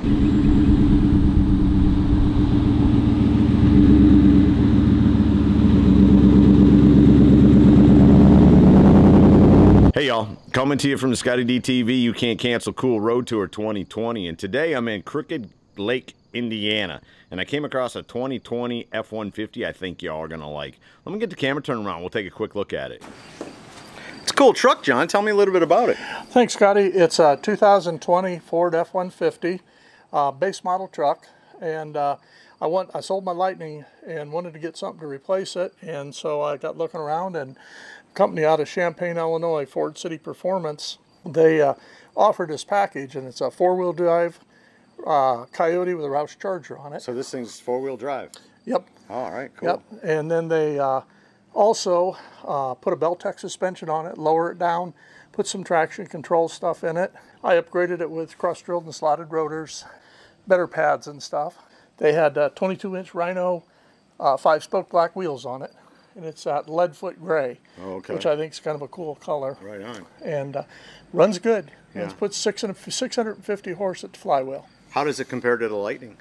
Hey y'all, coming to you from the ScottieDTV, You Can't Cancel Cool Road Tour 2020. And today I'm in Crooked Lake, Indiana. And I came across a 2020 F-150 I think y'all are to like. Let me get the camera turned around. We'll take a quick look at it. It's a cool truck, John. Tell me a little bit about it. Thanks, Scotty. It's a 2020 Ford F-150 uh, base model truck. And uh, I want I sold my Lightning and wanted to get something to replace it. And so I got looking around and company out of Champaign, Illinois, Ford City Performance, they uh, offered this package, and it's a four-wheel drive uh, Coyote with a Roush Charger on it. So this thing's four-wheel drive? Yep. All right, cool. Yep. And then they uh, also uh, put a Belltech suspension on it, lower it down, put some traction control stuff in it. I upgraded it with cross-drilled and slotted rotors, better pads and stuff. They had 22-inch uh, Rhino uh, five-spoke black wheels on it and it's that leadfoot gray, oh, okay. which I think is kind of a cool color. Right on. And uh, runs good. Yeah. It's put 650 horse at the flywheel. How does it compare to the Lightning?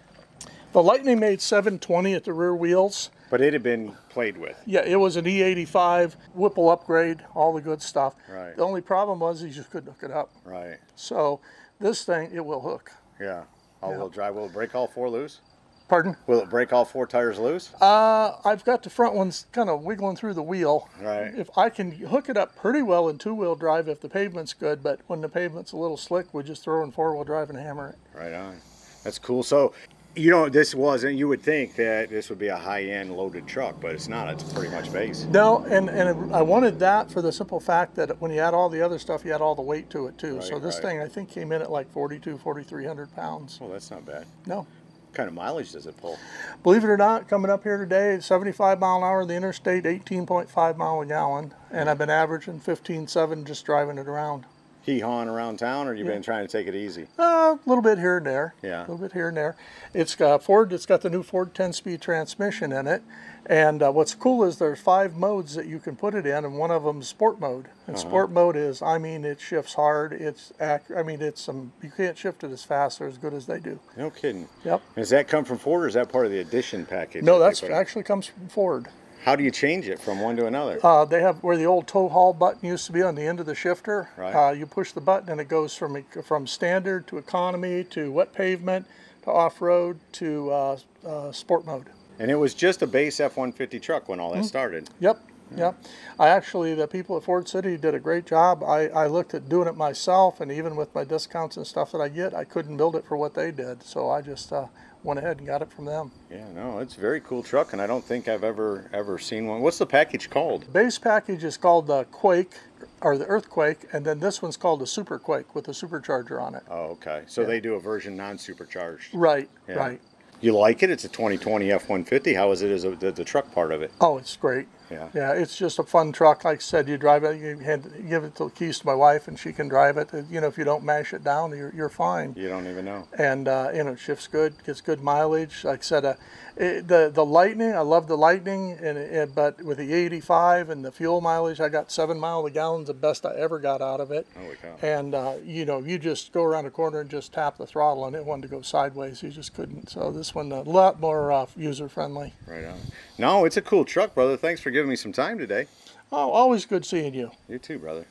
The Lightning made 720 at the rear wheels. But it had been played with. Yeah, it was an E85 Whipple upgrade, all the good stuff. Right. The only problem was you just couldn't hook it up. Right. So this thing, it will hook. Yeah. All-wheel yeah. drive. Will it break all four loose? Pardon? Will it break all four tires loose? Uh, I've got the front ones kind of wiggling through the wheel. Right. If I can hook it up pretty well in two-wheel drive if the pavement's good, but when the pavement's a little slick, we just throw in four-wheel drive and hammer it. Right on. That's cool. So, you know, this wasn't, you would think that this would be a high-end loaded truck, but it's not. It's pretty much base. No, and, and I wanted that for the simple fact that when you add all the other stuff, you add all the weight to it too. Right, so this right. thing, I think, came in at like 42, 4,300 pounds. Well, that's not bad. No. What kind of mileage does it pull? Believe it or not, coming up here today, 75 mile an hour on the interstate, 18.5 mile a gallon, and I've been averaging 15.7 just driving it around. Hee hawing around town, or you have been trying to take it easy? Uh, a little bit here and there. Yeah. A little bit here and there. It's got Ford. It's got the new Ford 10-speed transmission in it, and uh, what's cool is there's five modes that you can put it in, and one of them is Sport mode. And Uh-huh. Sport mode is, I mean, it shifts hard. It's ac- I mean, it's some. You can't shift it as fast or as good as they do. No kidding. Yep. Does that come from Ford, or is that part of the addition package? No, that that's actually comes from Ford. How do you change it from one to another? Uh, they have where the old tow haul button used to be on the end of the shifter. Right. Uh, you push the button and it goes from from standard to economy to wet pavement to off road to uh, uh, sport mode. and it was just a base F-150 truck when Hmm. all that started. Yep. Yep. I actually, the people at Ford City did a great job. I, I looked at doing it myself, and even with my discounts and stuff that I get, I couldn't build it for what they did. So I just uh, went ahead and got it from them. Yeah, no, it's a very cool truck, and I don't think I've ever ever seen one. What's the package called? Base package is called the Quake, or the Earthquake, and then this one's called the Superquake with a supercharger on it. Oh, okay. So they do a version non-supercharged. Right, Yeah. right. You like it? It's a 2020 F-150. How is it as a, the, the truck part of it? Oh, it's great. Yeah. Yeah, it's just a fun truck. Like I said, you drive it, you hand, give it the keys to my wife, and she can drive it. You know, if you don't mash it down, you're, you're fine. You don't even know. And uh, you know, it shifts good, gets good mileage. Like I said, uh, it, the the Lightning, I love the Lightning, and it, but with the 85 and the fuel mileage, I got seven mile a gallon, the best I ever got out of it. Holy cow. And uh, you know, you just go around a corner and just tap the throttle, and it wanted to go sideways. You just couldn't. So this one a lot more uh, user friendly. Right on. No, it's a cool truck, brother. Thanks for giving me some time today. Oh, always good seeing you. You too, brother.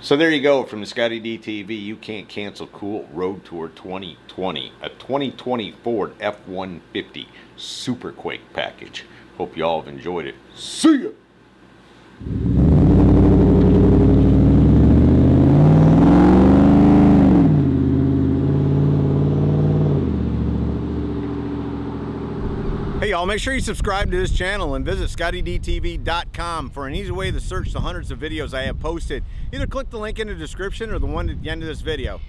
So there you go from the ScottieDTV. You can't cancel cool road tour 2020, a 2020 Ford F150 Super Quake package. Hope you all have enjoyed it. See ya. Hey y'all, make sure you subscribe to this channel and visit ScottieDTV.com for an easy way to search the hundreds of videos I have posted. Either click the link in the description or the one at the end of this video.